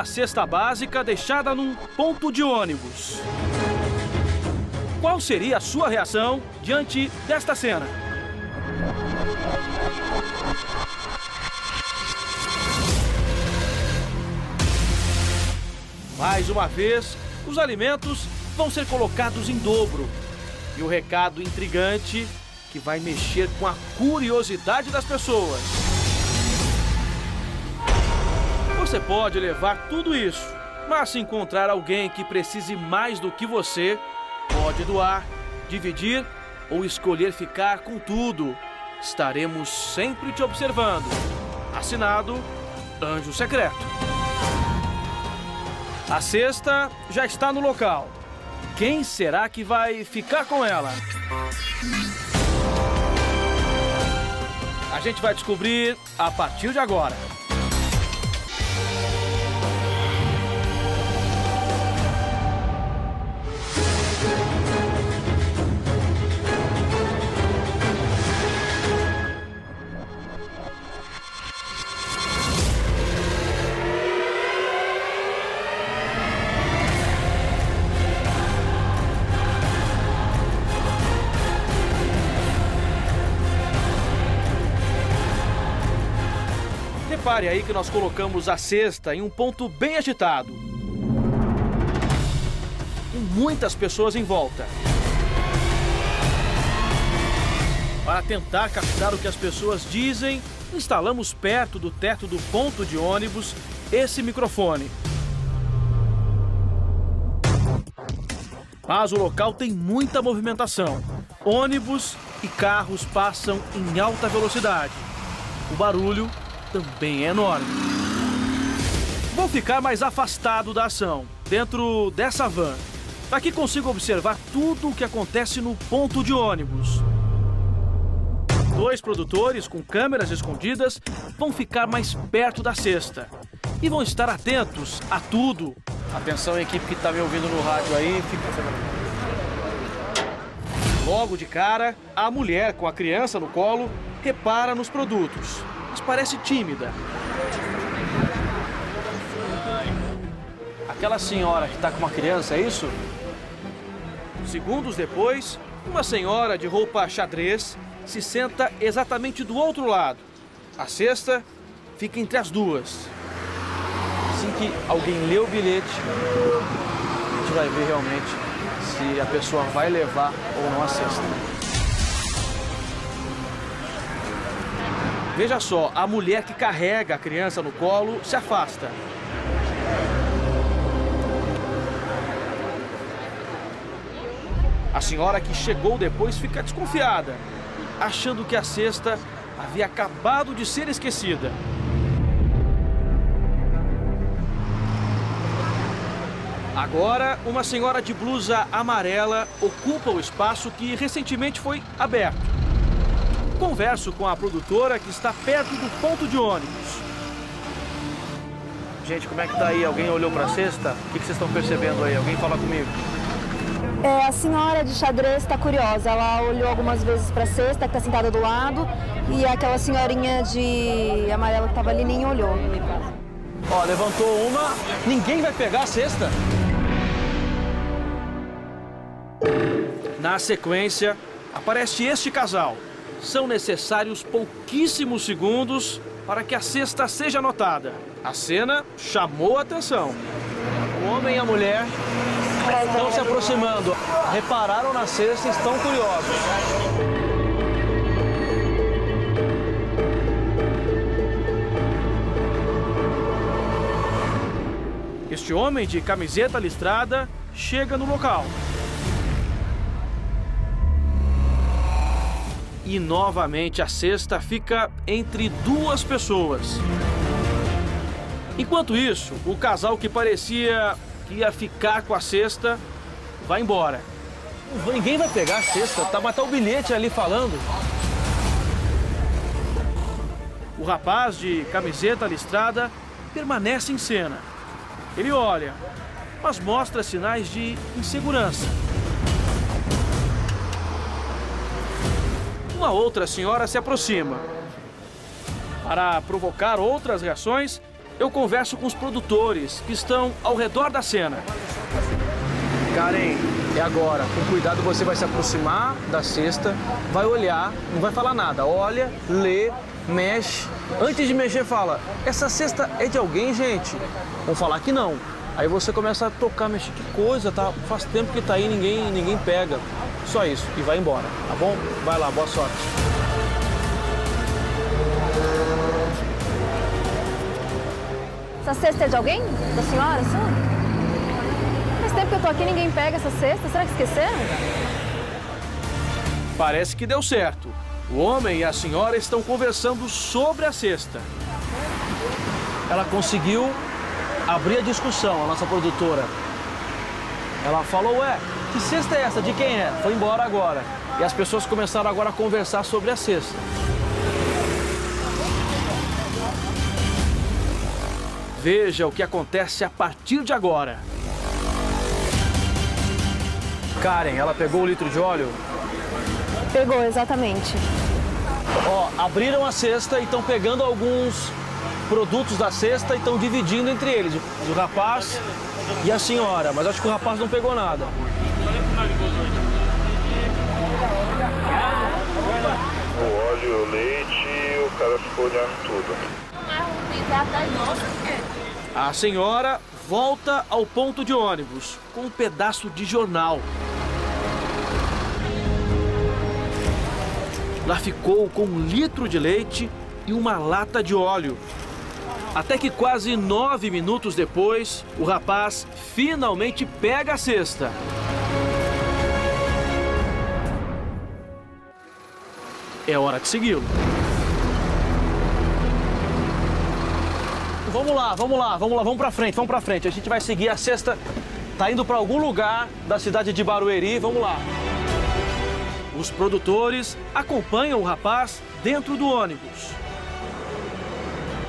uma cesta básica deixada num ponto de ônibus. Qual seria a sua reação diante desta cena? Mais uma vez, os alimentos vão ser colocados em dobro. E o recado intrigante que vai mexer com a curiosidade das pessoas. Você pode levar tudo isso, mas se encontrar alguém que precise mais do que você, pode doar, dividir ou escolher ficar com tudo. Estaremos sempre te observando. Assinado Anjo Secreto. A cesta já está no local. Quem será que vai ficar com ela? A gente vai descobrir a partir de agora. Repare aí que nós colocamos a cesta em um ponto bem agitado. Com muitas pessoas em volta. Para tentar captar o que as pessoas dizem, instalamos perto do teto do ponto de ônibus esse microfone. Mas o local tem muita movimentação. Ônibus e carros passam em alta velocidade. O barulho também é enorme. Vou ficar mais afastado da ação, dentro dessa van. Aqui consigo observar tudo o que acontece no ponto de ônibus. Dois produtores com câmeras escondidas vão ficar mais perto da cesta e vão estar atentos a tudo. Atenção, equipe que está me ouvindo no rádio aí, Logo de cara, a mulher com a criança no colo repara nos produtos mas parece tímida. Aquela senhora que está com uma criança, é isso? Segundos depois, uma senhora de roupa xadrez se senta exatamente do outro lado. A cesta fica entre as duas. Assim que alguém lê o bilhete, a gente vai ver realmente se a pessoa vai levar ou não a cesta. Veja só, a mulher que carrega a criança no colo se afasta. A senhora que chegou depois fica desconfiada, achando que a cesta havia acabado de ser esquecida. Agora, uma senhora de blusa amarela ocupa o espaço que recentemente foi aberto. Converso com a produtora que está perto do ponto de ônibus. Gente, como é que tá aí? Alguém olhou para a cesta? O que, que vocês estão percebendo aí? Alguém fala comigo. É, a senhora de xadrez está curiosa. Ela olhou algumas vezes para a cesta, que está sentada do lado, e aquela senhorinha de amarelo que estava ali nem olhou. Ó, levantou uma, ninguém vai pegar a cesta. Na sequência, aparece este casal são necessários pouquíssimos segundos para que a cesta seja notada. A cena chamou a atenção. O homem e a mulher estão se aproximando. Repararam na cesta e estão curiosos. Este homem de camiseta listrada chega no local. E novamente a cesta fica entre duas pessoas. Enquanto isso, o casal que parecia que ia ficar com a cesta vai embora. Ninguém vai pegar a cesta, tá, mas tá o bilhete ali falando. O rapaz de camiseta listrada permanece em cena. Ele olha, mas mostra sinais de insegurança. Uma outra senhora se aproxima. Para provocar outras reações, eu converso com os produtores que estão ao redor da cena. Karen, é agora. Com cuidado você vai se aproximar da cesta, vai olhar, não vai falar nada. Olha, lê, mexe. Antes de mexer, fala: essa cesta é de alguém, gente? Vão falar que não. Aí você começa a tocar, mexer. Que coisa, tá? Faz tempo que tá aí, ninguém, ninguém pega. Só isso. E vai embora, tá bom? Vai lá, boa sorte. Essa cesta é de alguém? Da senhora, sim? Faz tempo que eu tô aqui ninguém pega essa cesta. Será que esqueceram? Parece que deu certo. O homem e a senhora estão conversando sobre a cesta. Ela conseguiu abrir a discussão, a nossa produtora. Ela falou, ué, que cesta é essa? De quem é? Foi embora agora. E as pessoas começaram agora a conversar sobre a cesta. Veja o que acontece a partir de agora. Karen, ela pegou o litro de óleo? Pegou, exatamente. Ó, abriram a cesta e estão pegando alguns produtos da cesta e estão dividindo entre eles. O rapaz e a senhora, mas acho que o rapaz não pegou nada. O óleo, o leite, o cara ficou olhando tudo. A senhora volta ao ponto de ônibus com um pedaço de jornal. Lá ficou com um litro de leite e uma lata de óleo. Até que quase nove minutos depois, o rapaz finalmente pega a cesta. É hora de segui-lo. Vamos lá, vamos lá, vamos lá, vamos pra frente, vamos pra frente. A gente vai seguir a cesta, tá indo pra algum lugar da cidade de Barueri, vamos lá. Os produtores acompanham o rapaz dentro do ônibus.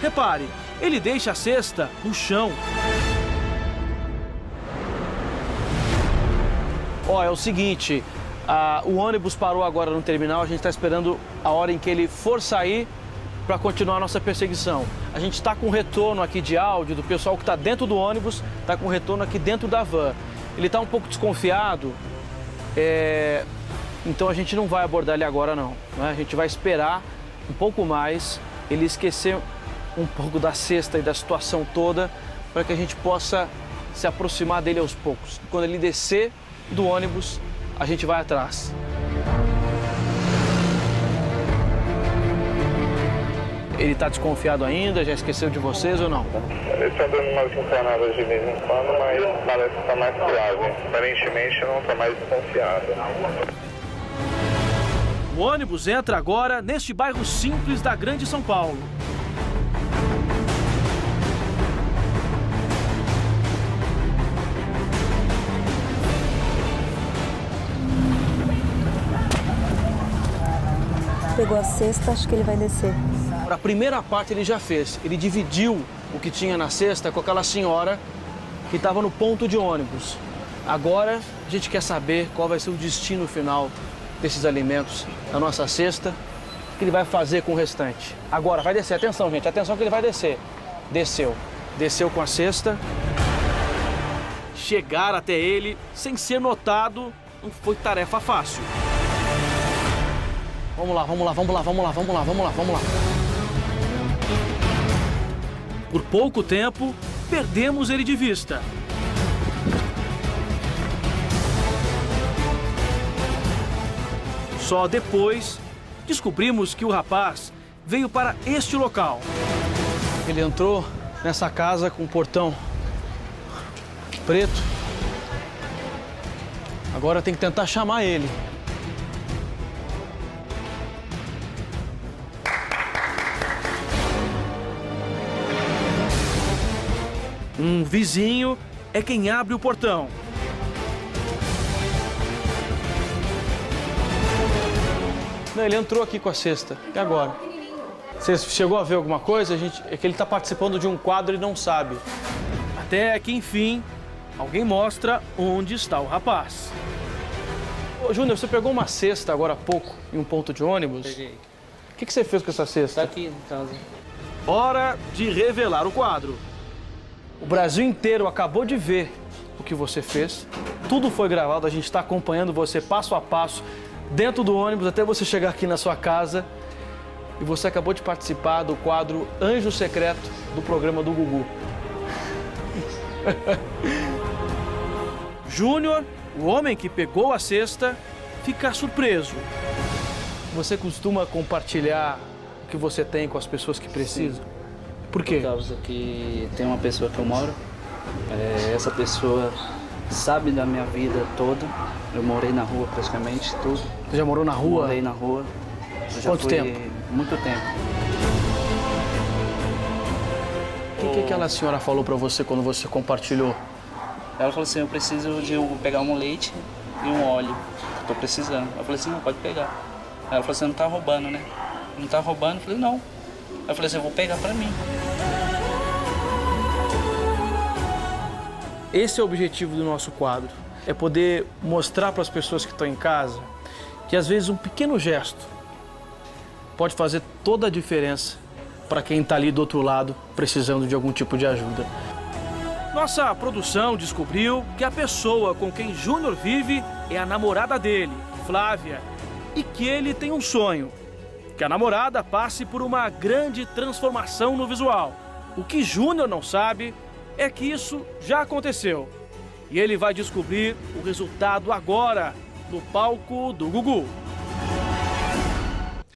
Repare, ele deixa a cesta no chão. Ó, é o seguinte, o ônibus parou agora no terminal, a gente está esperando a hora em que ele for sair para continuar a nossa perseguição. A gente está com retorno aqui de áudio do pessoal que está dentro do ônibus, está com retorno aqui dentro da van. Ele está um pouco desconfiado, é, então a gente não vai abordar ele agora não. né? A gente vai esperar um pouco mais, ele esquecer um pouco da cesta e da situação toda, para que a gente possa se aproximar dele aos poucos. Quando ele descer do ônibus, a gente vai atrás. Ele está desconfiado ainda? Já esqueceu de vocês ou não? Ele tá dando umas encanadas de vez em quando, mas parece que tá mais suave. Aparentemente não tá mais desconfiado. O ônibus entra agora neste bairro simples da Grande São Paulo. Pegou a cesta, acho que ele vai descer. A primeira parte ele já fez. Ele dividiu o que tinha na cesta com aquela senhora que estava no ponto de ônibus. Agora a gente quer saber qual vai ser o destino final desses alimentos na nossa cesta, o que ele vai fazer com o restante. Agora vai descer, atenção gente, atenção que ele vai descer. Desceu, desceu com a cesta. Chegar até ele sem ser notado não foi tarefa fácil. Vamos lá, vamos lá, vamos lá, vamos lá, vamos lá, vamos lá, vamos lá. Por pouco tempo, perdemos ele de vista. Só depois descobrimos que o rapaz veio para este local. Ele entrou nessa casa com um portão preto. Agora tem que tentar chamar ele. Um vizinho é quem abre o portão. Não, ele entrou aqui com a cesta. E agora? Você chegou a ver alguma coisa? A gente, é que ele está participando de um quadro e não sabe. Até que, enfim, alguém mostra onde está o rapaz. Ô, Júnior, você pegou uma cesta agora há pouco em um ponto de ônibus? Peguei. O que, que você fez com essa Tá cesta? aqui em casa. Hora de revelar o quadro. O Brasil inteiro acabou de ver o que você fez. Tudo foi gravado, a gente está acompanhando você passo a passo, dentro do ônibus, até você chegar aqui na sua casa. E você acabou de participar do quadro Anjo Secreto do programa do Gugu. Júnior, o homem que pegou a cesta, fica surpreso. Você costuma compartilhar o que você tem com as pessoas que precisam? Quê? Por causa que tem uma pessoa que eu moro, é, essa pessoa sabe da minha vida toda. Eu morei na rua praticamente, tudo. Você já morou na rua? Morei na rua. Quanto tempo? Muito tempo. O que, que aquela senhora falou pra você quando você compartilhou? Ela falou assim, eu preciso de um- pegar um leite e um óleo. Tô precisando. Eu falei assim, não, pode pegar. Ela falou assim, não tá roubando, né? Não tá roubando? Eu falei, não. Eu falei assim, eu vou pegar pra mim. Esse é o objetivo do nosso quadro. É poder mostrar para as pessoas que estão em casa que às vezes um pequeno gesto pode fazer toda a diferença para quem está ali do outro lado precisando de algum tipo de ajuda. Nossa produção descobriu que a pessoa com quem Júnior vive é a namorada dele, Flávia, e que ele tem um sonho: que a namorada passe por uma grande transformação no visual. O que Júnior não sabe é que isso já aconteceu. E ele vai descobrir o resultado agora, no palco do Gugu.